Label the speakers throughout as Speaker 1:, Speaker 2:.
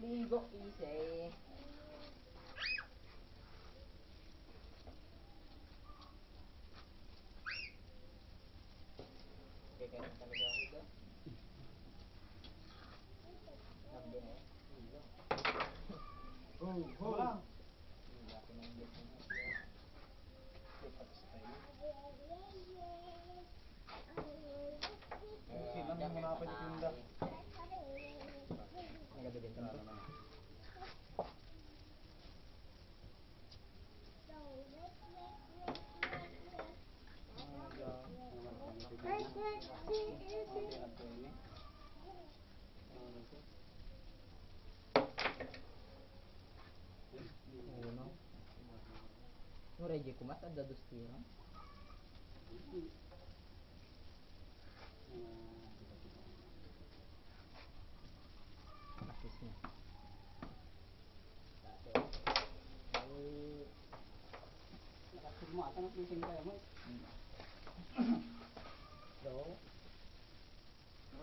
Speaker 1: Liigo ise. Teka, talaga ako ito. Sabi na eh. Liigo.
Speaker 2: Oh,
Speaker 1: oh.
Speaker 3: Ini. yung
Speaker 1: malapit
Speaker 3: yung da.
Speaker 1: Nagadagin ka Ora kumat ada.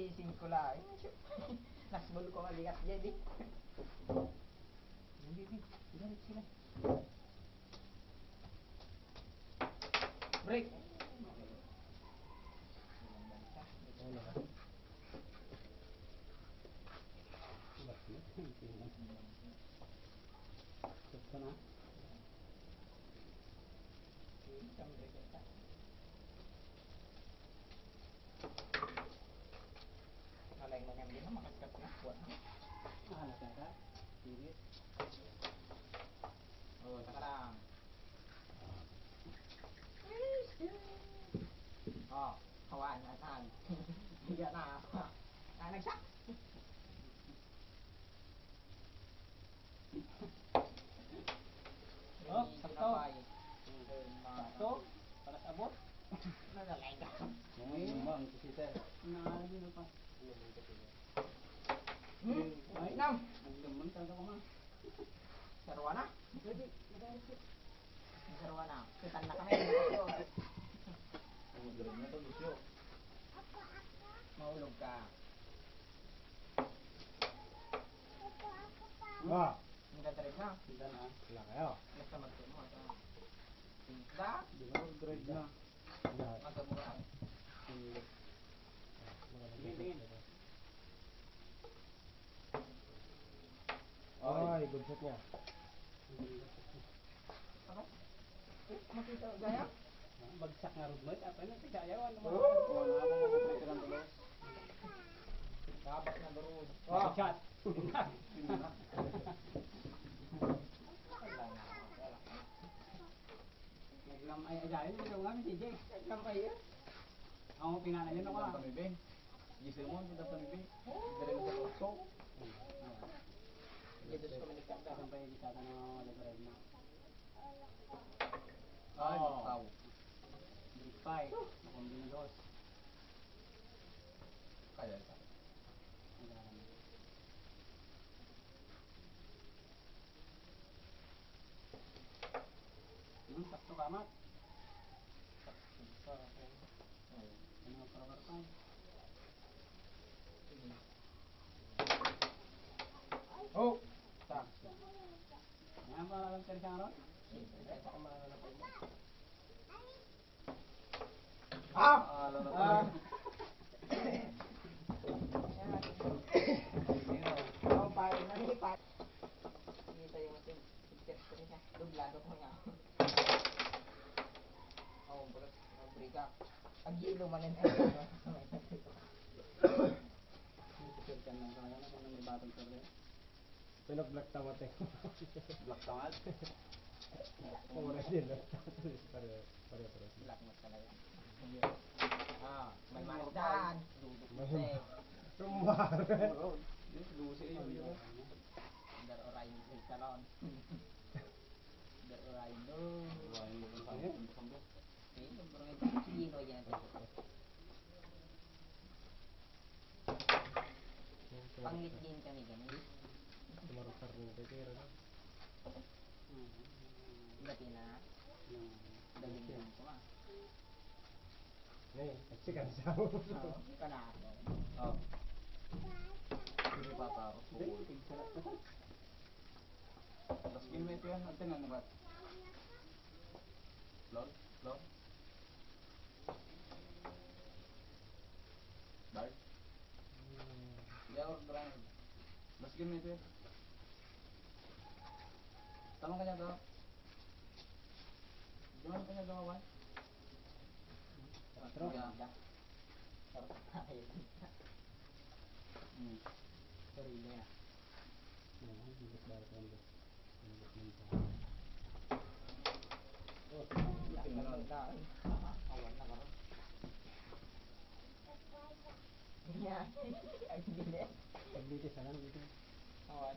Speaker 1: Pleasing ko lang. Nasbol ko maligat jadi. Hindi, hindi. Galit sila. Break. experience
Speaker 2: Sila kayo.
Speaker 1: Basta magto mo. ito. Tingda.
Speaker 2: Di ba? Drive na.
Speaker 1: Magkamura.
Speaker 2: Tingin, tingin.
Speaker 3: Ay, good shot niya.
Speaker 1: Apa? Makita gaya?
Speaker 2: Bagsak nga mo. Apa na? Tigayawan naman.
Speaker 3: Oh.
Speaker 1: Kabak na durod.
Speaker 2: Oh, shot.
Speaker 1: Wala na. Wala na.
Speaker 2: Naglam ay ay ay ito nga si Jake. Naglam ay yun. Ako pinana yun ako.
Speaker 3: Ang pamibing. Gising mo, kita pamibing. Dari mo sa kusto.
Speaker 1: Dito sa komunikat
Speaker 2: Kita di sana no ada drive na.
Speaker 3: Ay, tao.
Speaker 2: Big five. Kombina dos.
Speaker 3: Kaya ito.
Speaker 2: Sakto kamat. Ano para para
Speaker 1: Oh! Tak.
Speaker 2: Yan pa lang kaya siya ron.
Speaker 1: Ah!
Speaker 3: Ah, lalo
Speaker 1: Ah!
Speaker 3: na.
Speaker 1: Oh, parin na rin, parin. Kita yung tig- tig-test ko rin siya. Dublado ko nga. Oh, berat. Oh, break up. Ang gilo man yun.
Speaker 2: Balikan lang sa ngayon kung may batang sa rin.
Speaker 4: Pinag-black tama tayo.
Speaker 3: Black tangat.
Speaker 4: Oras din. Pare, pare, pare.
Speaker 1: Black mo talaga. Ah, may eh.
Speaker 4: Sumbar.
Speaker 3: Road. Yes, lusi yun.
Speaker 1: Dar orain sa salon. Dar orain
Speaker 3: saan mo kung saan
Speaker 1: Eh, sobrang ito. Sino yan? Pangit din kami ganun.
Speaker 4: Tumarusar rin tayo. Kaya rin.
Speaker 1: Dati na. Daling din ko ah.
Speaker 4: Ngayon, nagsikan siya.
Speaker 1: Oo, kana ako.
Speaker 3: Oh. Hindi pa pa ako. Pupul. Tapos gin mo ito yan. Ate nga nabat. Lol? Lol? Bart? Hindi ako orderan. Tapos gin mo ito yan. Tama kanya daw. Doon kanya daw away.
Speaker 1: Patro. Ya. Ini dia. Ini dia salam gitu, Awan.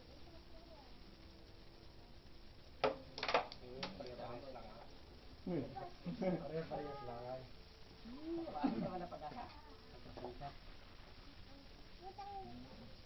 Speaker 4: Pare-parehas lang.
Speaker 1: Paano naman na pag-asa? Hmm, gusto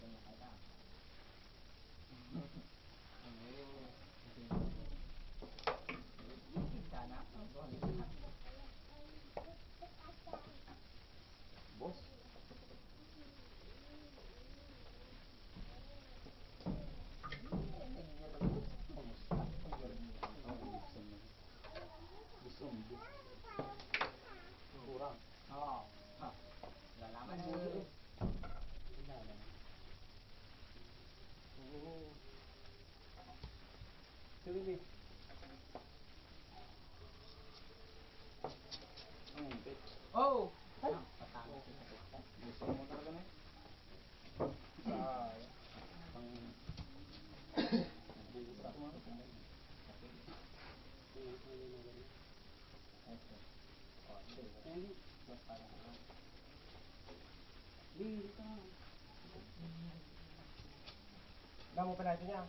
Speaker 4: Kamu
Speaker 3: pernah punya?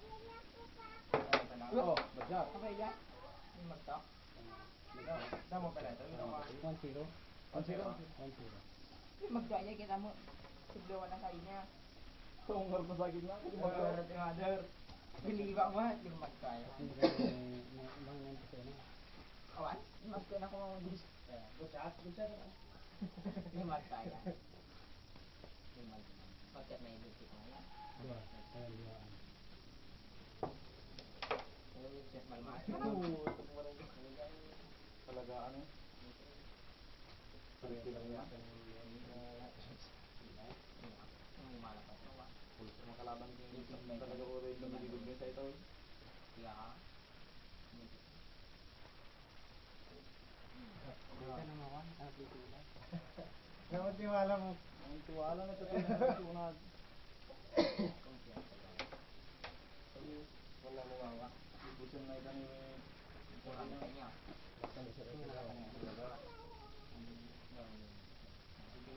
Speaker 1: Oh,
Speaker 3: betul.
Speaker 1: Apa ya?
Speaker 4: Ini mentok. Kamu pernah
Speaker 3: itu? Kunci
Speaker 4: lo. Kunci
Speaker 1: lo. Kunci kita mau sebelum
Speaker 3: anak kainya. Tunggu berbagi
Speaker 1: Mother, mother. Biliba mo, magkaya.
Speaker 4: Ano.
Speaker 1: Awan? Yung magkaya na kung gusto.
Speaker 4: Busat, busat.
Speaker 1: Yung magkaya. Yung magkaya. Pagkat may ibig kita nga.
Speaker 4: Diba? Ayan, diba?
Speaker 1: Yung chef malmas.
Speaker 3: Talaga ano? Sarili lang yan.
Speaker 1: Yung malakas mo ba?
Speaker 3: Pulis na makalaban din. Talaga ko rin yung nagigod din sa ito. eh.
Speaker 1: Kaya ka.
Speaker 4: Na mawan. Ah, pipila. Naman tiwala mo.
Speaker 3: Ang tiwala na. Tunad.
Speaker 1: Kumpiyansa lang.
Speaker 4: Wala mo.
Speaker 3: Ibusin na ito ni...
Speaker 1: Kurang sa inyo.
Speaker 4: Basta ni sir.
Speaker 1: Hindi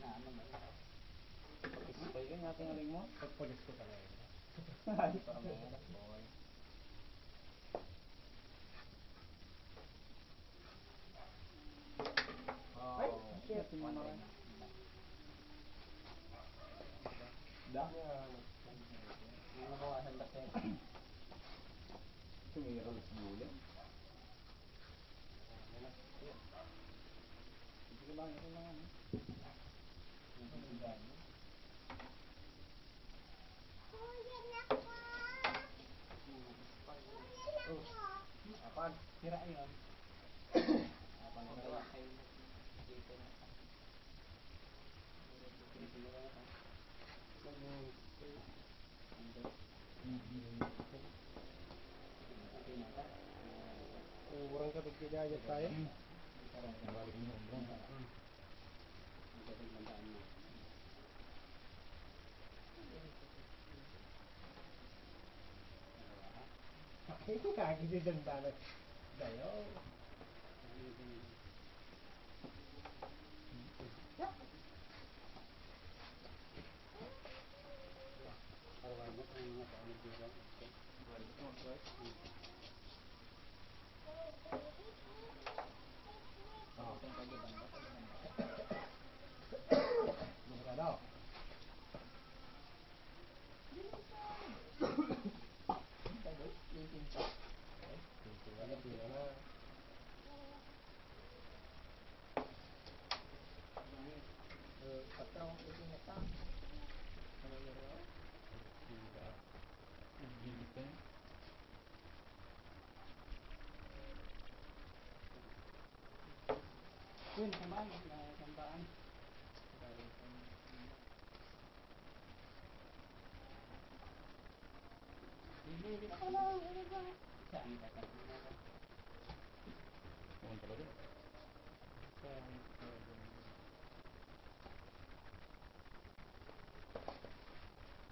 Speaker 1: na ano ba?
Speaker 3: Pag yun natin aling mo.
Speaker 4: Pagpulis ko talaga.
Speaker 1: Para may alas boy.
Speaker 3: Ay,
Speaker 1: Oh,
Speaker 3: shit.
Speaker 1: rin.
Speaker 3: Da?
Speaker 4: Nabawasan kasi.
Speaker 3: Sumira ulit sa buli. Ba, ito lang ano.
Speaker 4: pag sira yun,
Speaker 3: Apa
Speaker 4: Apaan?
Speaker 3: Kira
Speaker 4: yun. Apaan na dalawa?
Speaker 2: Kurang ka pagkidayat tayo?
Speaker 3: Parang nabalik mo. Ang dating
Speaker 4: mandaan mo.
Speaker 2: itu kaki di dendam dayo Oh.
Speaker 1: Eh, pagka ang itin na ta. Ano yun yun?
Speaker 4: Yun, sambaan. Sambaan. Hindi, ako lang. Ano ba? Saan?
Speaker 3: Pumunta ka doon.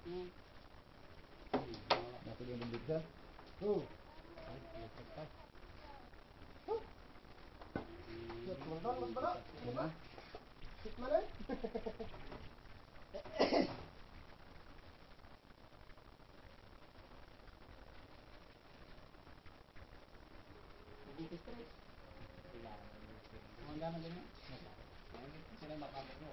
Speaker 4: Hmm.
Speaker 3: Natuloy yung bigla.
Speaker 2: Oh.
Speaker 3: Oh.
Speaker 2: Shit, mundon, mas bala.
Speaker 3: Diba?
Speaker 2: Shit man eh.
Speaker 4: Dito stress. Ang gano'n din yun. Sila yung makabot mo.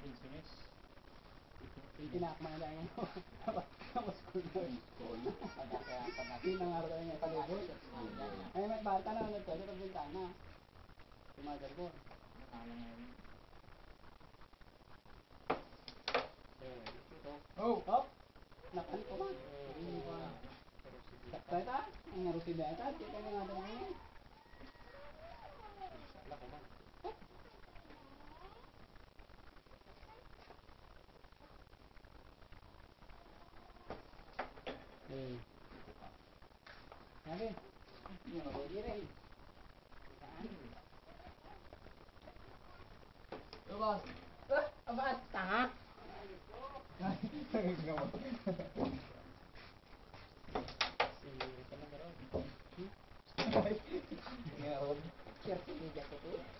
Speaker 3: Insunis.
Speaker 4: Yung tinakma nila yan. Tapos ko na. Pinangarap ko yung palibot. Ay, may bata na. Nagkala sa bintana. Tumagal ko. Ito.
Speaker 2: Oh.
Speaker 4: Hop! Nakan ko man. Tata, ang narusi si Beta. Kita na nga daw ngayon.
Speaker 1: 哎，啥嘞？你老弟嘞？老
Speaker 2: 哥，哥，
Speaker 3: 我怕打。哎，这
Speaker 2: 个我。哈哈。
Speaker 3: 哎，
Speaker 4: 你好，你好。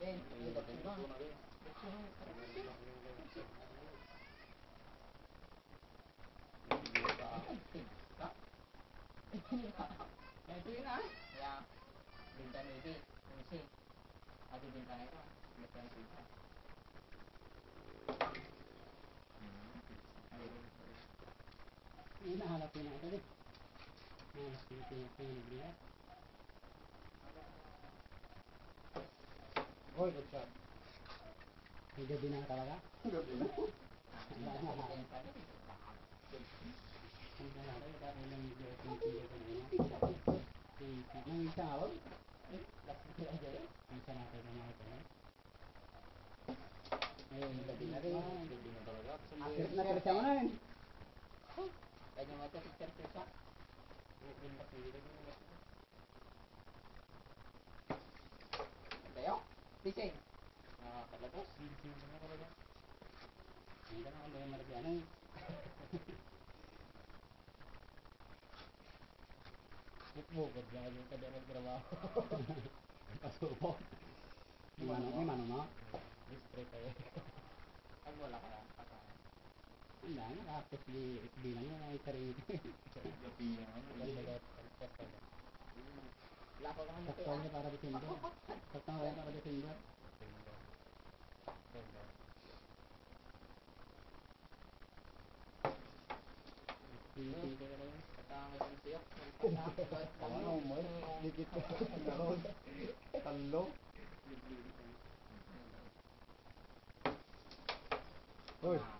Speaker 4: Để tiếng á? Dạ Bình tĩnh đi, mình xin À thì bình tĩnh đấy thôi Bình tĩnh đi
Speaker 2: thôi Ini adalah penat tadi.
Speaker 3: Nah, ini penat
Speaker 2: penat hidup binang talaga
Speaker 1: hidup binang Kayaknya.
Speaker 4: Ini? Pindah. Bigay. Ah, talaga?
Speaker 3: Sino talaga?
Speaker 4: Hindi na ako malagyan eh.
Speaker 3: Bukod na ako ka dyan magtrabaho.
Speaker 4: Pasubok. May mano, may mano mo?
Speaker 3: Dispray kayo.
Speaker 1: Pag wala ka lang, pata.
Speaker 4: Ang dami, nakakasli, isbi lang yun,
Speaker 1: Wala naman ito.
Speaker 4: Sakto niya para December. Sakto nga para December.
Speaker 1: Sa.
Speaker 3: Ano mo? Dikit ka. Naroon. Talo. Hoy.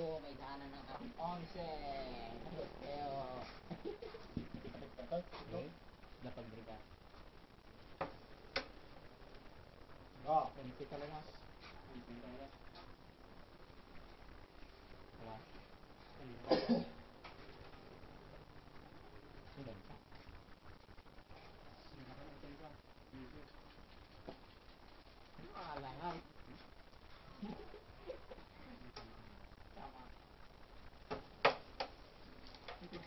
Speaker 1: Kayo. May daanan ng ating onsen. Kayo.
Speaker 3: Okay.
Speaker 4: Dapat briga.
Speaker 3: Ah.
Speaker 1: Kunti talaga.
Speaker 3: Wala. Sudah bisa.
Speaker 1: Maalangan. Tama.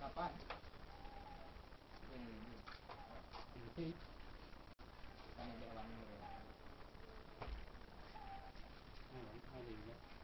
Speaker 3: Kapan?
Speaker 4: Nanti.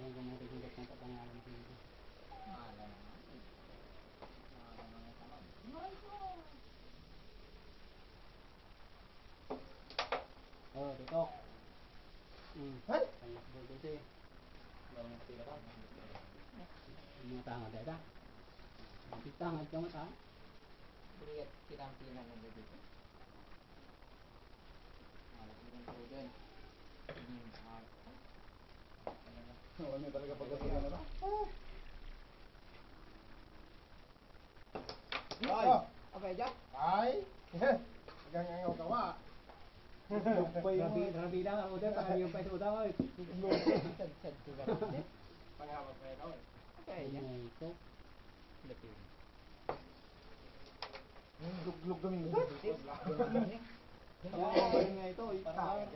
Speaker 4: Yung gumugulat ng
Speaker 3: kapangalan ko dito.
Speaker 1: Mahala naman. Mahala mga tamad. Oh,
Speaker 4: dito.
Speaker 3: Hmm. Ay!
Speaker 4: Ang nakabal dito
Speaker 3: eh. Bawang sila ka.
Speaker 4: Mga tangad dito. Ang pitangad ka mata.
Speaker 1: Burigat kita ang pinanong dito. Malaki ng po dyan. Hindi yung sakit.
Speaker 3: Oo, may talaga pagkatuloy na?
Speaker 1: Ay! Okay, Jack?
Speaker 3: Ay! Hanggang ngayon ka wa.
Speaker 4: Rabi, rabi lang ako dito. Kaya yung ito daw.
Speaker 3: Panghabag pa ito eh.
Speaker 1: Okay, Jack.
Speaker 4: Ito.
Speaker 3: Luglug kami.
Speaker 1: Oo,
Speaker 3: nga ito.
Speaker 1: Parang-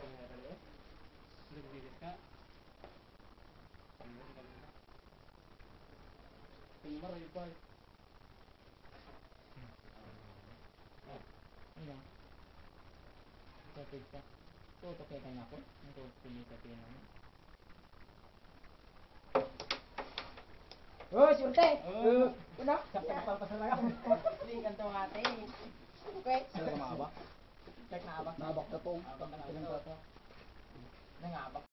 Speaker 4: Nagbibigit ka.
Speaker 3: المرة يقال
Speaker 1: Iya. Jadi kita tuh pakai tanya pun untuk ini tadi namanya. Oh, sunte.
Speaker 4: Oh,
Speaker 1: udah.
Speaker 4: Sampai kapal pasal lagi. Ini
Speaker 1: kan tuh ate.
Speaker 3: Oke. Sama
Speaker 1: apa? Cek apa?
Speaker 3: Nabak
Speaker 1: ketong. Nabak ketong. Nabak.